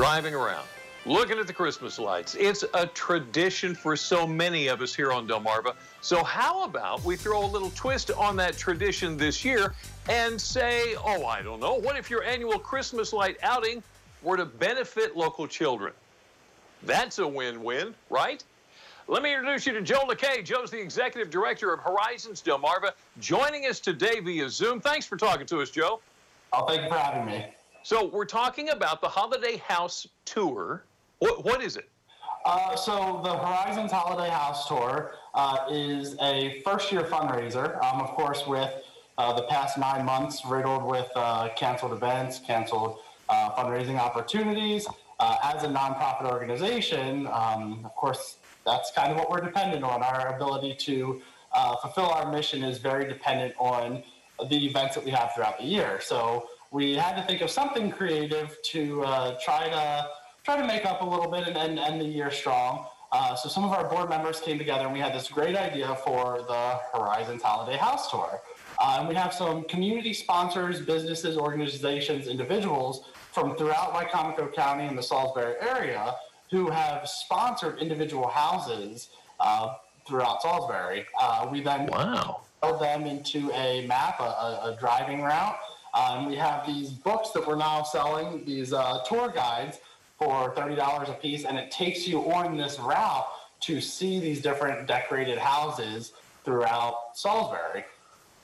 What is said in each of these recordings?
driving around, looking at the Christmas lights. It's a tradition for so many of us here on Delmarva. So how about we throw a little twist on that tradition this year and say, oh, I don't know, what if your annual Christmas light outing were to benefit local children? That's a win-win, right? Let me introduce you to Joe LeKay. Joe's the executive director of Horizons Delmarva, joining us today via Zoom. Thanks for talking to us, Joe. Oh, thank you for having me. So we're talking about the Holiday House Tour. What, what is it? Uh, so the Horizons Holiday House Tour uh, is a first-year fundraiser. Um, of course, with uh, the past nine months riddled with uh, canceled events, canceled uh, fundraising opportunities. Uh, as a nonprofit organization, um, of course, that's kind of what we're dependent on. Our ability to fulfill our mission is very dependent on the events that we have throughout the year. So we had to think of something creative to uh, try to try to make up a little bit and end, end the year strong. Uh, so some of our board members came together and we had this great idea for the Horizons Holiday House Tour. Uh, and we have some community sponsors, businesses, organizations, individuals from throughout Wicomico County and the Salisbury area who have sponsored individual houses uh, throughout Salisbury. Uh, we then wow. them into a map, a, a driving route, um, we have these books that we're now selling, these uh, tour guides for $30 a piece, and it takes you on this route to see these different decorated houses throughout Salisbury.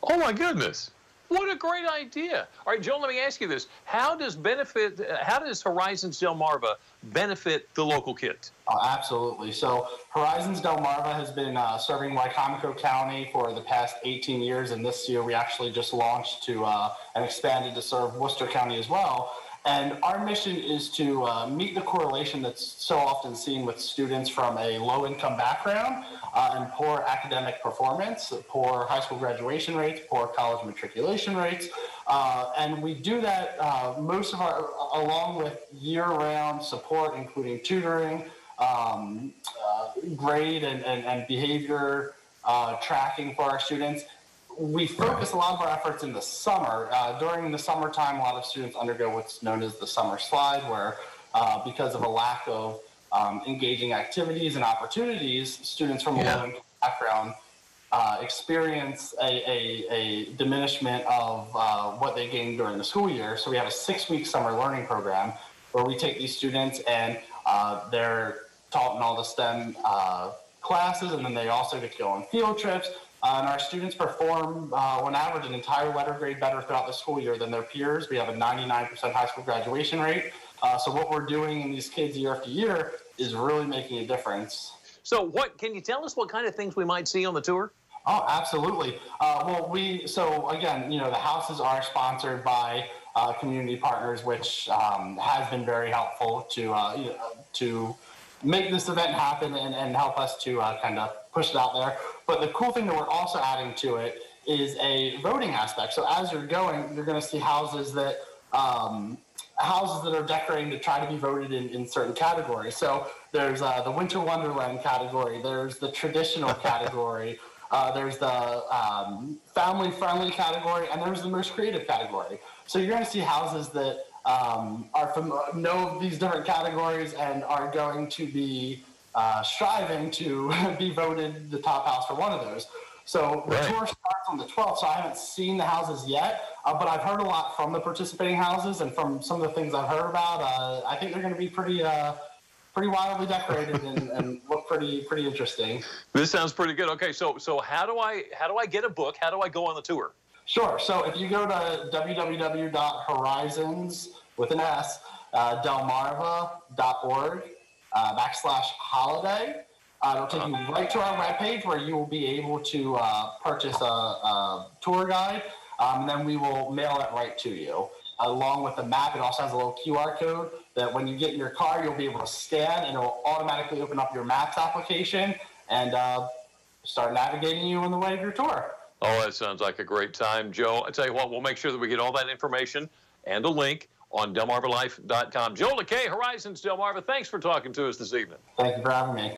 Oh my goodness. What a great idea. All right, Joe, let me ask you this. How does benefit, how does Horizons Delmarva benefit the local kids? Oh, absolutely. So Horizons Delmarva has been uh, serving Wicomico County for the past 18 years, and this year we actually just launched to uh, and expanded to serve Worcester County as well. And our mission is to uh, meet the correlation that's so often seen with students from a low income background uh, and poor academic performance, poor high school graduation rates, poor college matriculation rates. Uh, and we do that uh, most of our, along with year round support, including tutoring, um, uh, grade, and, and, and behavior uh, tracking for our students we focus a lot of our efforts in the summer. Uh, during the summertime, a lot of students undergo what's known as the summer slide, where uh, because of a lack of um, engaging activities and opportunities, students from yeah. a low income background uh, experience a, a, a, diminishment of uh, what they gained during the school year. So we have a six week summer learning program where we take these students and uh, they're taught in all the STEM uh, classes, and then they also get to go on field trips uh, and our students perform, uh, on average, an entire letter grade better throughout the school year than their peers. We have a 99% high school graduation rate. Uh, so what we're doing in these kids year after year is really making a difference. So what can you tell us what kind of things we might see on the tour? Oh, absolutely. Uh, well, we so again, you know, the houses are sponsored by uh, community partners, which um, has been very helpful to uh, you know, to make this event happen and, and help us to uh, kind of push it out there. But the cool thing that we're also adding to it is a voting aspect. So as you're going, you're going to see houses that um, houses that are decorating to try to be voted in, in certain categories. So there's uh, the Winter Wonderland category. There's the traditional category. Uh, there's the um, family friendly category, and there's the most creative category. So you're going to see houses that um, are from know these different categories and are going to be uh, striving to be voted the top house for one of those. So the right. tour starts on the 12th, so I haven't seen the houses yet, uh, but I've heard a lot from the participating houses and from some of the things I've heard about. Uh, I think they're going to be pretty, uh, pretty wildly decorated and, and, look pretty, pretty interesting. This sounds pretty good. Okay, so so how do I how do I get a book? How do I go on the tour? Sure. So if you go to www.horizons with an S, uh, delmarva.org uh, backslash holiday, uh, it'll take you right to our webpage where you will be able to uh, purchase a, a, tour guide, um, and then we will mail it right to you. Along with the map, it also has a little QR code that when you get in your car, you'll be able to scan and it will automatically open up your Maps application and uh, start navigating you on the way of your tour. Oh, that sounds like a great time, Joe. I tell you what, we'll make sure that we get all that information and a link on DelmarvaLife.com. Joe LeKay, Horizons Delmarva, thanks for talking to us this evening. Thank you for having me.